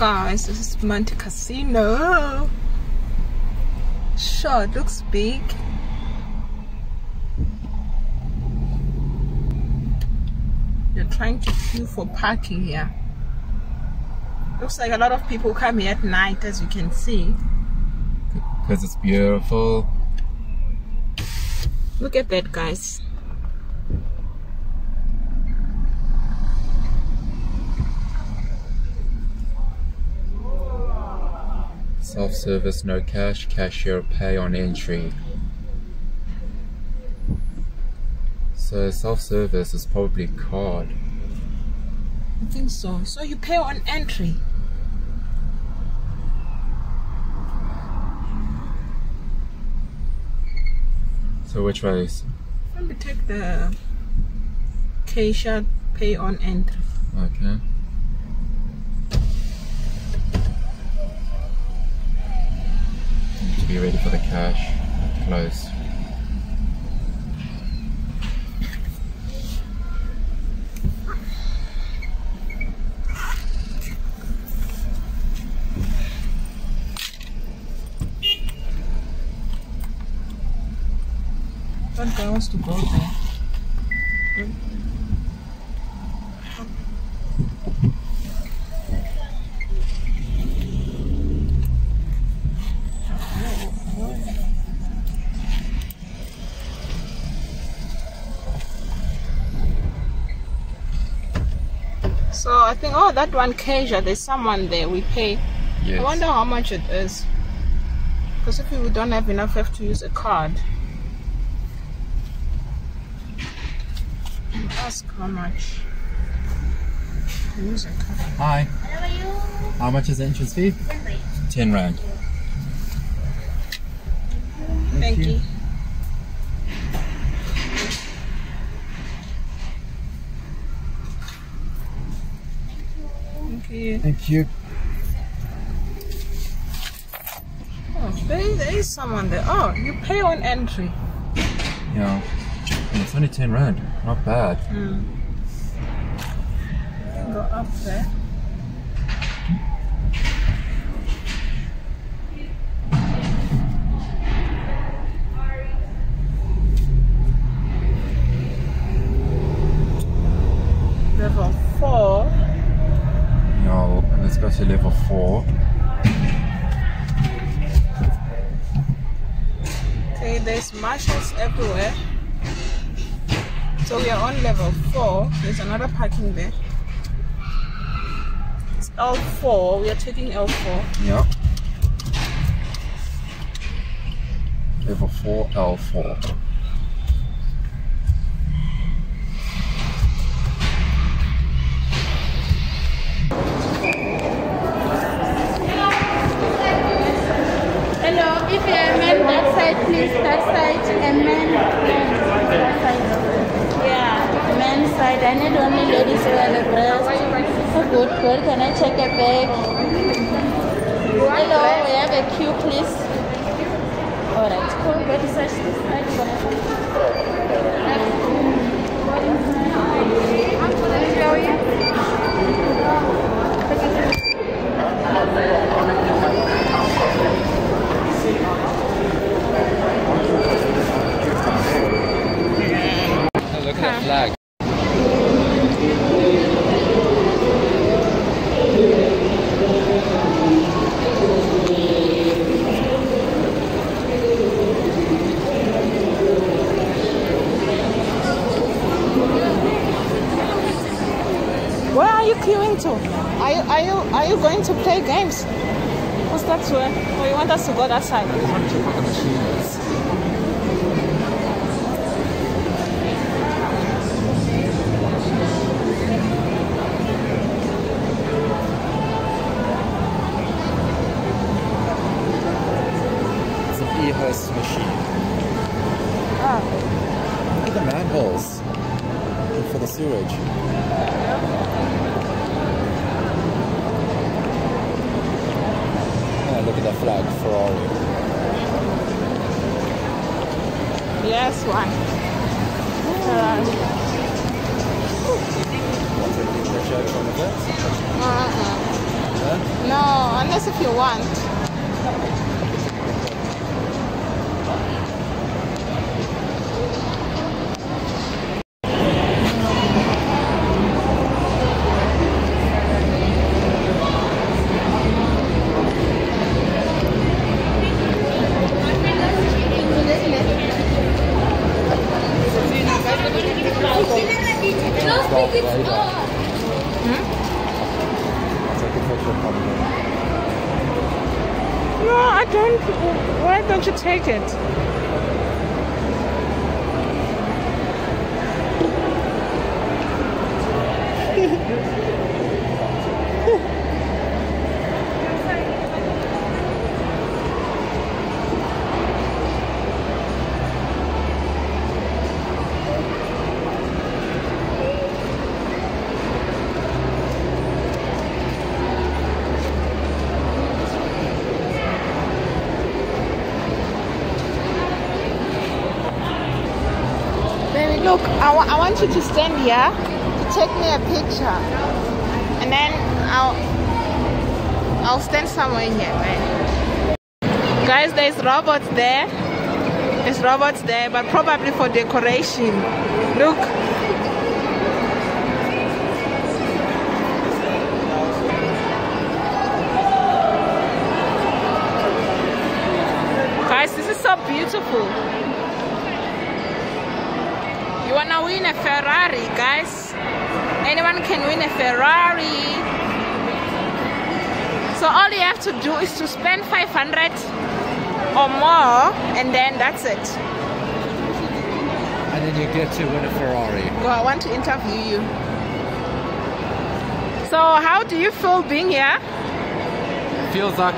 guys this is Montecasino sure it looks big. You're trying to queue for parking here. Looks like a lot of people come here at night as you can see. Because it's beautiful. look at that guys Self-service, no cash, cashier pay on entry. So self-service is probably card. i think so so you pay on entry So which way is let me take the cashier pay on entry okay? Need to be ready for the cash. Close. that guy wants to go there So I think, oh, that one Keisha, there's someone there. We pay. Yes. I wonder how much it is. Because if we don't have enough, we have to use a card. Ask how much. Use a card. Hi. How much is the entrance fee? Ten rand. Thank you. Thank you. Thank you. Oh, there, there is someone there. Oh, you pay on entry. Yeah. And it's only ten rand. Not bad. Hmm. You can go up there. Marshals marshes everywhere. So we are on level 4 there's another parking there. It's L4 we are taking L4 yeah. Level 4 L4 you want on the bit? uh-uh. Huh? No, unless if you want. Want you to stand here to take me a picture. And then I'll I'll stand somewhere here, man. Guys, there's robots there. There's robots there, but probably for decoration. Look. Guys, this is so beautiful. You wanna win a Ferrari, guys? Anyone can win a Ferrari. So all you have to do is to spend 500 or more, and then that's it. And then you get to win a Ferrari. Go, I want to interview you. So how do you feel being here? Feels like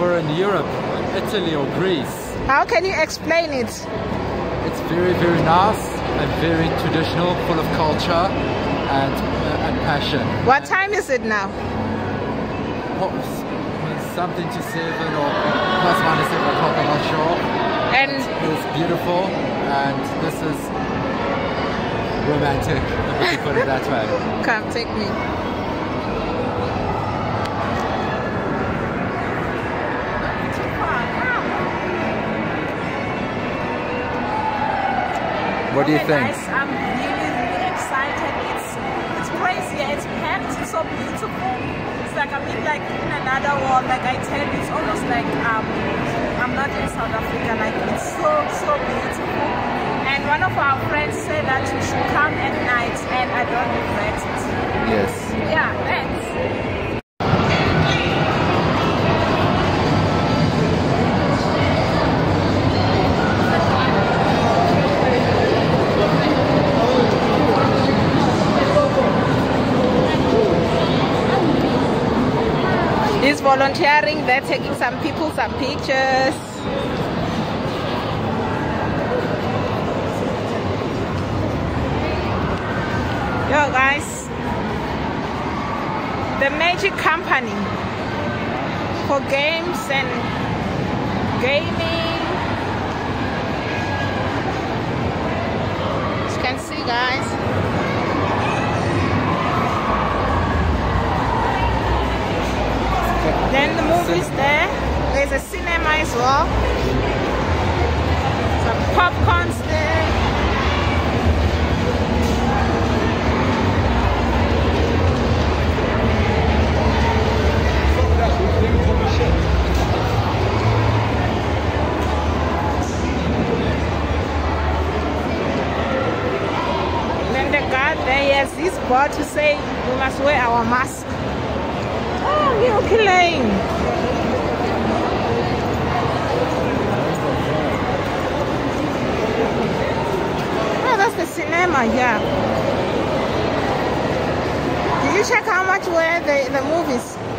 we're in Europe, Italy or Greece. How can you explain it? It's very, very nice and very traditional, full of culture and, uh, and passion. What time is it now? What was- Something to seven or plus minus seven o'clock, I'm not sure. And It was beautiful and this is romantic, if can put it that way. come, take me. What do you think? Guys, I'm really, really excited. It's it's crazy. It's packed. It's so beautiful. It's like I'm in like in another world. Like I tell you, it's almost like um I'm not in South Africa. Like it's so so beautiful. And one of our friends said that you should come at night, and I don't regret it. Yes. Yeah, thanks. Volunteering, they're taking some people some pictures. Yo guys, the Magic Company for games and gaming. As you can see guys. Then the movies there. There's a cinema as well. Some popcorns there. Then the guard there he has this board to say we must wear our mask. Oh, you're. Oh, that's the cinema, yeah. Did you check how much were the, the movies?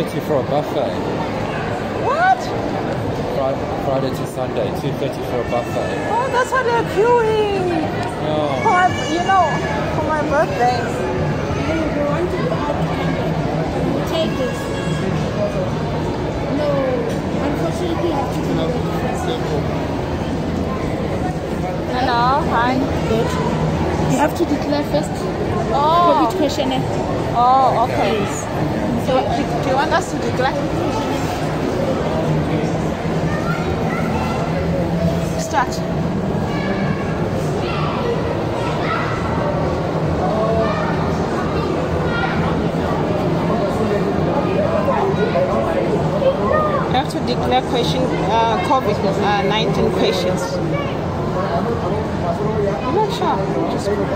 2.30 for a buffet. What? Friday, Friday to Sunday, 2.30 for a buffet. Oh, that's why they're queuing. Oh. For my, you know, for my birthday. Take this. No. Hello, hi. Good. You have to declare first. Oh, COVID questionnaire. oh, okay. So, do, you want us to declare? Start. You have to declare question, uh, COVID-19 questions. I'm not sure. Just put it.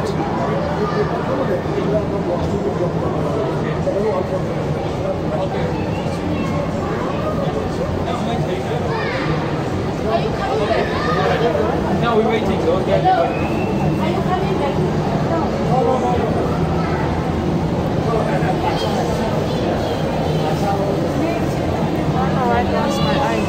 No, we're waiting. Don't get anybody. All right, that's my ID.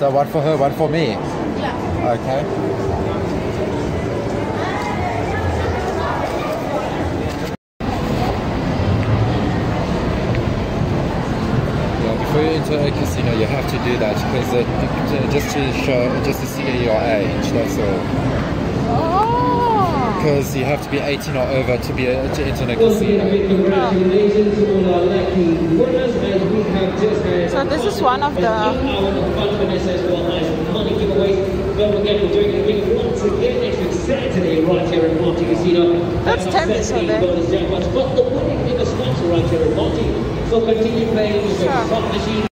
So one for her, one for me. Yeah. Okay. Yeah, before you enter a casino, you have to do that because uh, just to show, just to see your age. That's all. Oh. Because you have to be 18 or over to be uh, to enter a casino. Congratulations to all our lucky winners So this is one of the our fun well as money giveaways. We're doing once again next Saturday right here at Montecasino. That's And 10 our minutes Saturday away. bonus jackpots, but the winning sponsor right here at Monte. So continue playing with the slot machine.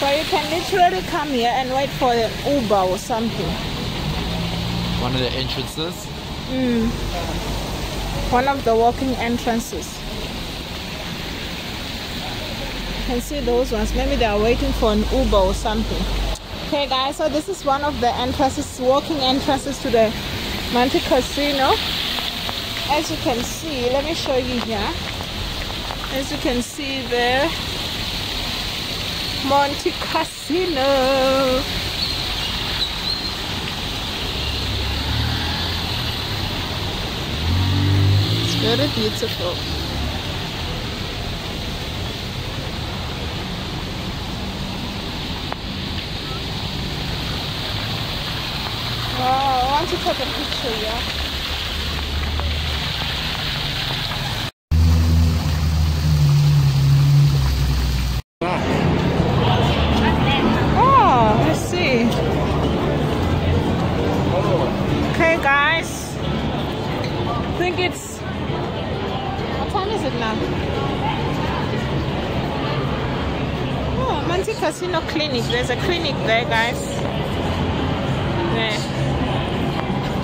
So you can literally come here and wait for an Uber or something. One of the entrances. Mm. One of the walking entrances. You can see those ones. Maybe they are waiting for an Uber or something. Okay guys, so this is one of the entrances, walking entrances to the Montecasino. As you can see, let me show you here. As you can see there, Montecasino. It's very beautiful. Oh, I want to take a picture, yeah.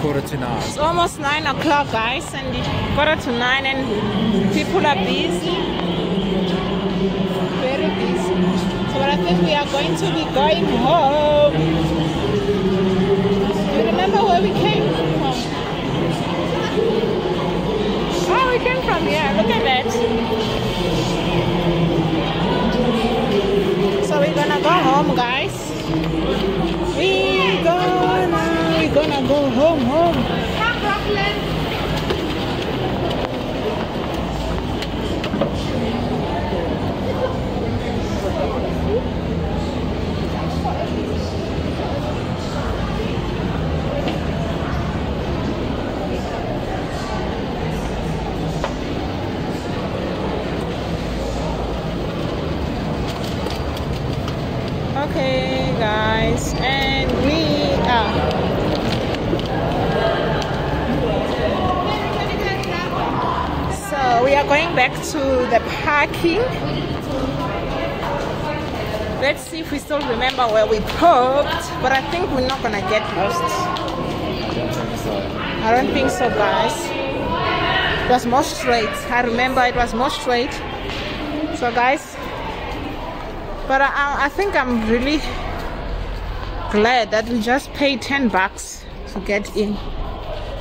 Quarter to nine. It's almost nine o'clock, guys, and quarter to nine, and people are busy. Very busy. So, I think we are going to be going home. You remember where we came from? Oh, we came from here. Look at that. So we're gonna go home, guys. Gonna, go home, home. Okay, guys, and we are. So we are going back to the Let's see if we still remember where we parked, but I think we're not gonna get lost. I don't think so, guys. It was more straight. I remember it was more straight. So, guys, but I, I think I'm really glad that we just paid 10 bucks to get in.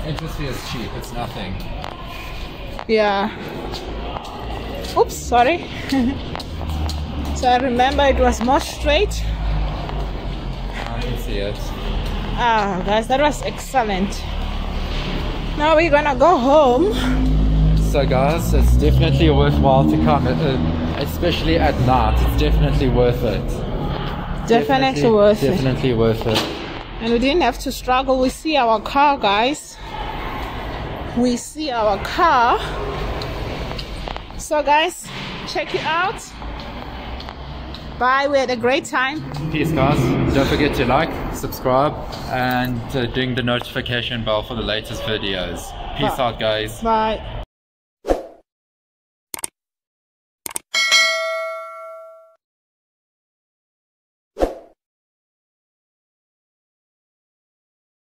Interest fee is cheap. It's nothing. Yeah. Oops, sorry. so I remember it was more straight. I can see it. Ah, guys, that was excellent. Now we're gonna go home. So guys, it's definitely worthwhile to come, uh, especially at night. It's definitely worth it. Definitely, worth it. Definitely worth it. And we didn't have to struggle. We see our car, guys. We see our car. So, guys, check it out. Bye. We had a great time. Peace, guys. Don't forget to like, subscribe, and uh, ding the notification bell for the latest videos. Peace Bye. out, guys. Bye.